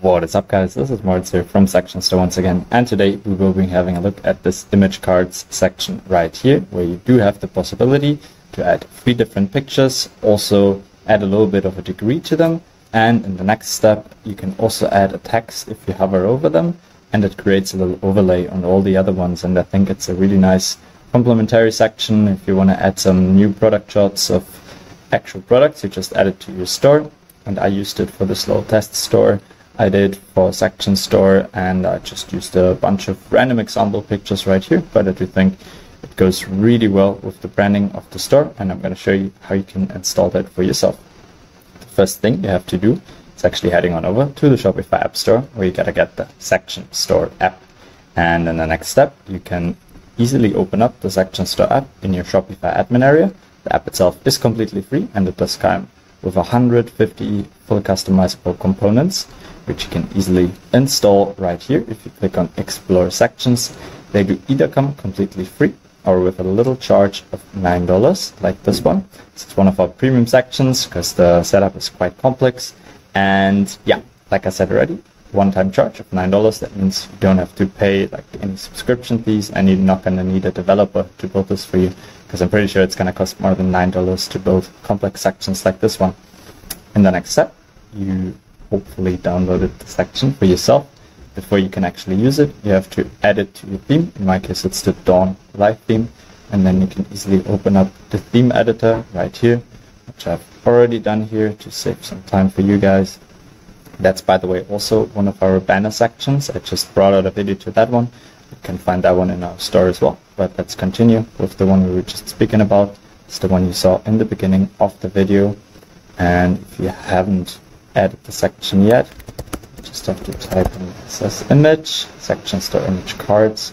What is up guys, this is Moritz here from Section Store once again and today we will be having a look at this image cards section right here where you do have the possibility to add three different pictures, also add a little bit of a degree to them and in the next step you can also add a text if you hover over them and it creates a little overlay on all the other ones and I think it's a really nice complementary section if you want to add some new product shots of actual products you just add it to your store and I used it for this little test store I did for section store and I just used a bunch of random example pictures right here but I do think it goes really well with the branding of the store and I'm going to show you how you can install that for yourself. The first thing you have to do is actually heading on over to the Shopify App Store where you gotta get the section store app and in the next step you can easily open up the section store app in your Shopify admin area. The app itself is completely free and it does come with 150 fully customizable components which you can easily install right here. If you click on explore sections they do either come completely free or with a little charge of nine dollars like this one. It's one of our premium sections because the setup is quite complex. And yeah like i said already one-time charge of nine dollars that means you don't have to pay like any subscription fees and you're not going to need a developer to build this for you because i'm pretty sure it's going to cost more than nine dollars to build complex sections like this one in the next step you hopefully downloaded the section for yourself. Before you can actually use it, you have to add it to your theme. In my case, it's the Dawn Live theme. And then you can easily open up the theme editor right here, which I've already done here to save some time for you guys. That's, by the way, also one of our banner sections. I just brought out a video to that one. You can find that one in our store as well. But let's continue with the one we were just speaking about. It's the one you saw in the beginning of the video. And if you haven't added the section yet. Just have to type in SS image, section store image cards.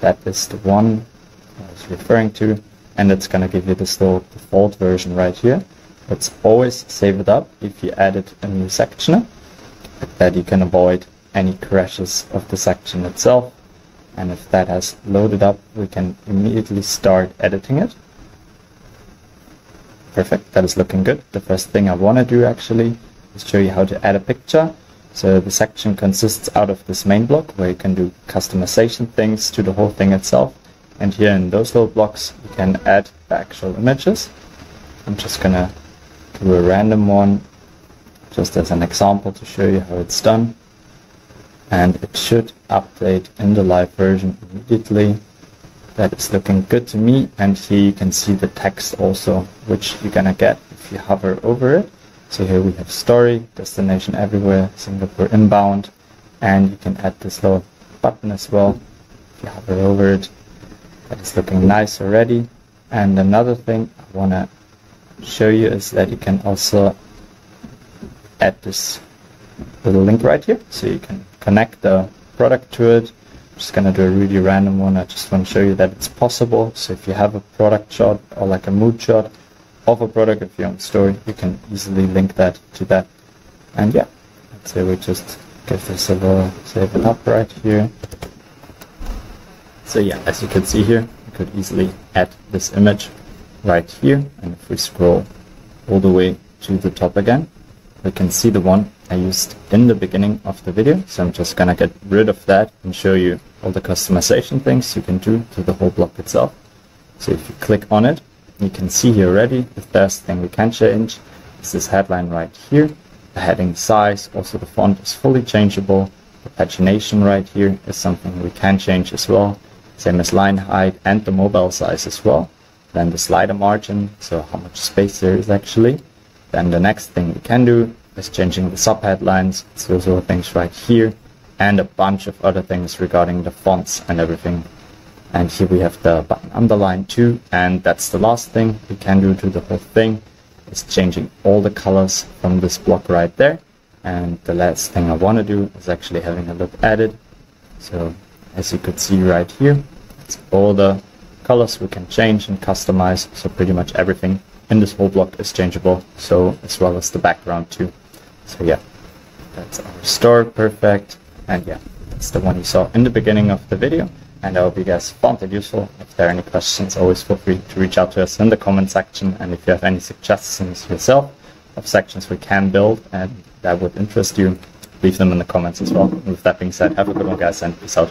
That is the one I was referring to. And it's going to give you this little default version right here. Let's always save it up if you added a new section. That you can avoid any crashes of the section itself. And if that has loaded up, we can immediately start editing it. Perfect, that is looking good. The first thing I want to do actually is show you how to add a picture. So the section consists out of this main block where you can do customization things to the whole thing itself. And here in those little blocks, you can add the actual images. I'm just gonna do a random one just as an example to show you how it's done. And it should update in the live version immediately. That is looking good to me. And here you can see the text also, which you're gonna get if you hover over it. So here we have story, destination everywhere, Singapore inbound, and you can add this little button as well. If you hover over it, that is looking nice already. And another thing I want to show you is that you can also add this little link right here. So you can connect the product to it. I'm just going to do a really random one. I just want to show you that it's possible. So if you have a product shot or like a mood shot, of a product of your own story, you can easily link that to that. And yeah, let's say we just give this a little save it up right here. So yeah, as you can see here, you could easily add this image right here. And if we scroll all the way to the top again, we can see the one I used in the beginning of the video. So I'm just gonna get rid of that and show you all the customization things you can do to the whole block itself. So if you click on it, you can see here already the first thing we can change is this headline right here. The heading size, also the font is fully changeable. The pagination right here is something we can change as well. Same as line height and the mobile size as well. Then the slider margin, so how much space there is actually. Then the next thing we can do is changing the subheadlines. So those are things right here and a bunch of other things regarding the fonts and everything. And here we have the button underline too and that's the last thing we can do to the whole thing is changing all the colors from this block right there. And the last thing I want to do is actually having a look at it. So as you could see right here it's all the colors we can change and customize so pretty much everything in this whole block is changeable so as well as the background too so yeah that's our store perfect and yeah that's the one you saw in the beginning of the video and I hope you guys found it useful. If there are any questions, always feel free to reach out to us in the comment section. And if you have any suggestions yourself of sections we can build and that would interest you, leave them in the comments as well. And with that being said, have a good one, guys, and peace out.